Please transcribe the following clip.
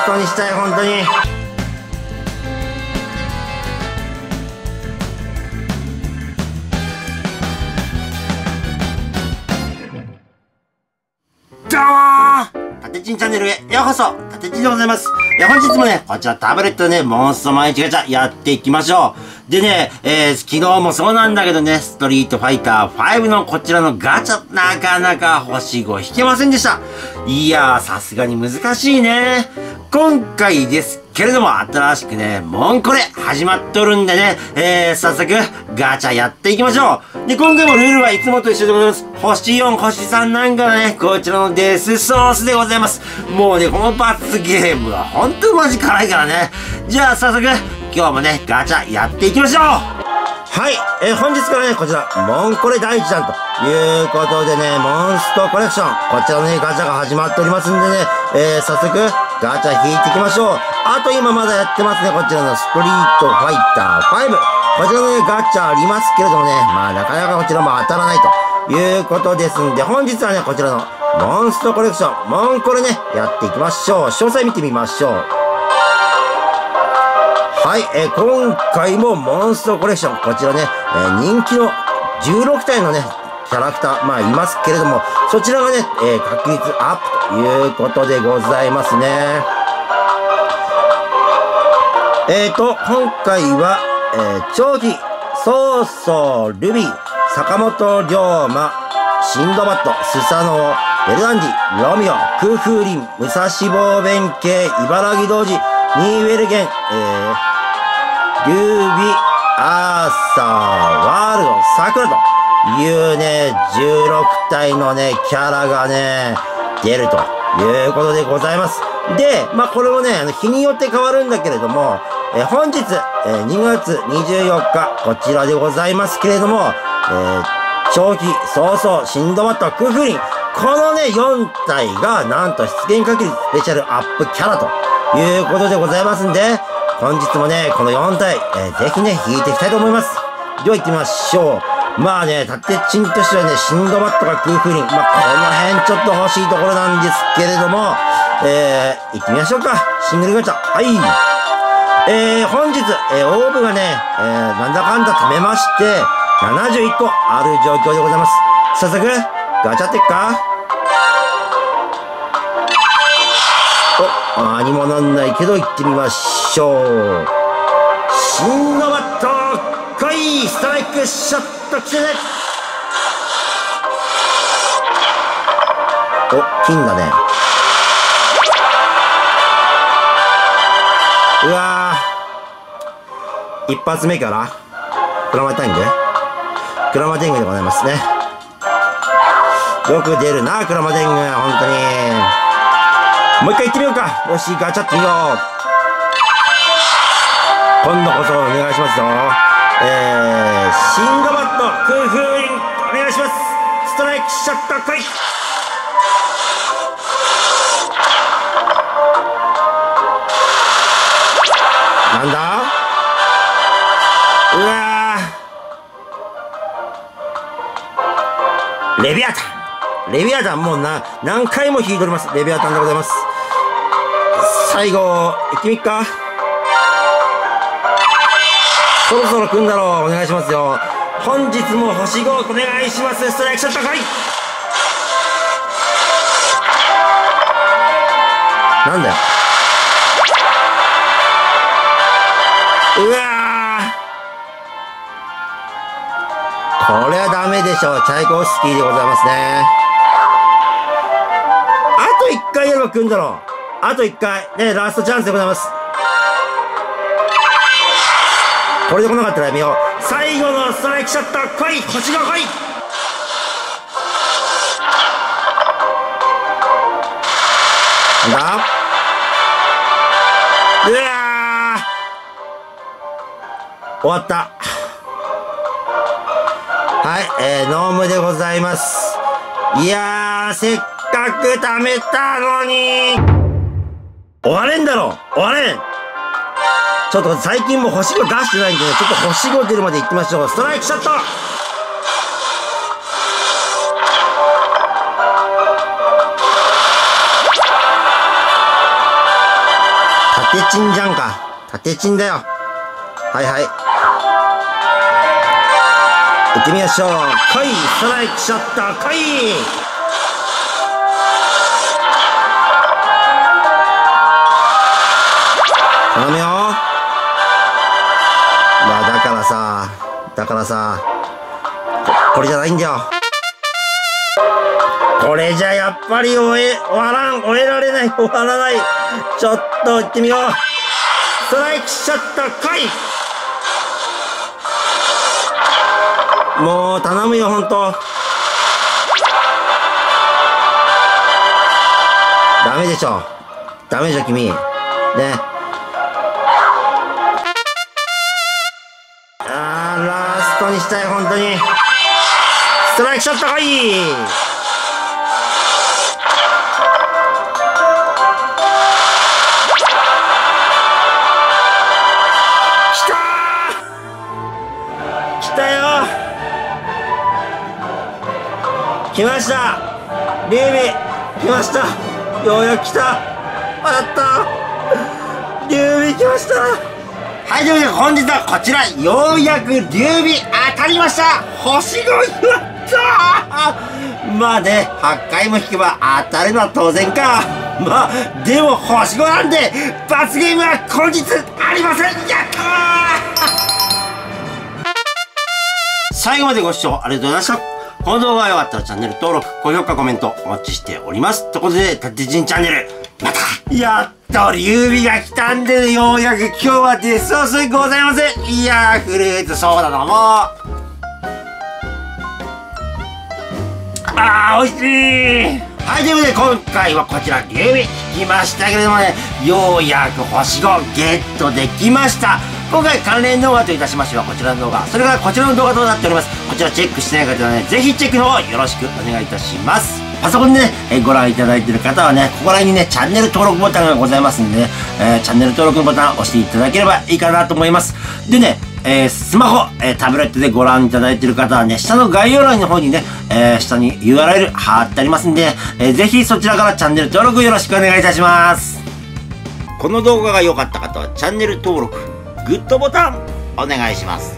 ストにしたい本当にどうもタテチンチャンネルへようこそタテチンでございます。いや、本日もね、こちらタブレットでね、モンスト毎日ガチャやっていきましょう。でね、えー、昨日もそうなんだけどね、ストリートファイター5のこちらのガチャ、なかなか星5引けませんでした。いやー、さすがに難しいね。今回ですけれども、新しくね、もんこれ始まっとるんでね、えー、早速、ガチャやっていきましょう。で、今回もルールはいつもと一緒でございます。星4、星3なんかはね、こちらのデスソースでございます。もうね、この罰ゲームはほんとマジ辛いからね。じゃあ、早速、今日もね、ガチャやっていきましょうはい、えー、本日からね、こちら、モンコレ第一弾ということでね、モンストコレクション、こちらのね、ガチャが始まっておりますんでね、えー、早速、ガチャ引いていきましょう。あと今まだやってますね、こちらのストリートファイター5。こちらのね、ガチャありますけれどもね、まあなかなかこちらも当たらないということですんで、本日はね、こちらのモンストコレクション、モンコレね、やっていきましょう。詳細見てみましょう。はい、えー、今回もモンストコレクション、こちらね、えー、人気の16体のね、キャラクター、まあいますけれども、そちらがね、えー、確率アップということでございますね。えーと、今回は、えー、長期、曹操、ルビー、坂本龍馬、シンドバット、スサノオ、ベルダンジ、ロミオ、空風林、武蔵坊弁慶、茨城童子、ニーウェルゲン、えー、リュービ、アーサー、ワールド、桜というね、16体のね、キャラがね、出るということでございます。で、まあ、これもね、あの日によって変わるんだけれども、え、本日、え、2月24日、こちらでございますけれども、えー、長期、早々、シンドバット、クフリン、このね、4体が、なんと出現確率スペシャルアップキャラということでございますんで、本日もね、この4体、えー、ぜひね、引いていきたいと思います。では行ってみましょう。まあね、縦チンとしてはね、シンドバットが空風林。まあ、この辺ちょっと欲しいところなんですけれども、えー、行ってみましょうか。シングルガチャ。はい。えー、本日、えー、オーブがね、えー、なんだかんだ貯めまして、71個ある状況でございます。早速、ガチャってっかお、何もなんないけど行ってみましょうょう。シンドバット、来いストライクショット来てねお金だね。うわ一発目からクラマタイングクラマテングでございますね。よく出るなクラマテング本当に。もう一回行ってみようか。よしガチャってみよう。今度こそお願いしますよ。えー、シンドバット空風インお願いします。ストライクショット来い。なんだ？うわレビアタン。レビアタンもうな何回も引いております。レビアタンでございます。最後行ってみっか。そろそろ来んだろう。お願いしますよ。本日も星5お願いします。ストライクショット来い。なんだよ。うわこれはダメでしょう。チャイコフスキーでございますね。あと1回やれば来んだろう。あと1回。ねラストチャンスでございます。これで来なかったらやめよう。最後のストライクショット来い星が来い。なんだ？うわ終わった。はい、えー、ノームでございます。いやーせっかく貯めたのに。終われんだろ。終われん。ちょっと最近も星5出してないんでね、ちょっと星5出るまで行ってみましょう。ストライクショット縦チンじゃんか。縦チンだよ。はいはい。行ってみましょう。来いストライクショット来いだからさ、これじゃないんだよ。これじゃやっぱり終え、終わらん、終えられない、終わらない。ちょっと行ってみよう。ストライクショット来いもう頼むよ、ほんと。ダメでしょ。ダメでしょ、君。ね。したい、本当に。ストライクショット来い来たー来たよ。来ました。リービー来ました。ようやく来た。やった。リュ来ました。はい、ということで本日はこちら、ようやく劉備当たりました星5やったまあね、8回も引けば当たるのは当然か。まあ、でも星5なんで、罰ゲームは本日ありませんやったー最後までご視聴ありがとうございました。この動画が良かったらチャンネル登録、高評価、コメントお待ちしております。ということで、たてじんチャンネル、またやっと劉備が来たんで、ようやく今日はデスソースございませんいやー、フルーツソーダだもあー、美味しいはい、ということで今回はこちら、劉備聞きましたけれどもね、ようやく星5ゲットできました今回関連動画といたしましてはこちらの動画、それからこちらの動画となっております。こちらチェックしてない方はね、ぜひチェックの方よろしくお願いいたします。パソコンでね、えご覧いただいている方はね、ここら辺にね、チャンネル登録ボタンがございますんでね、えーチャンネル登録のボタンを押していただければいいかなと思います。でね、えースマホ、えータブレットでご覧いただいている方はね、下の概要欄の方にね、えー下に URL 貼ってありますんで、えーぜひそちらからチャンネル登録よろしくお願いいたします。この動画が良かった方はチャンネル登録、グッドボタンお願いします。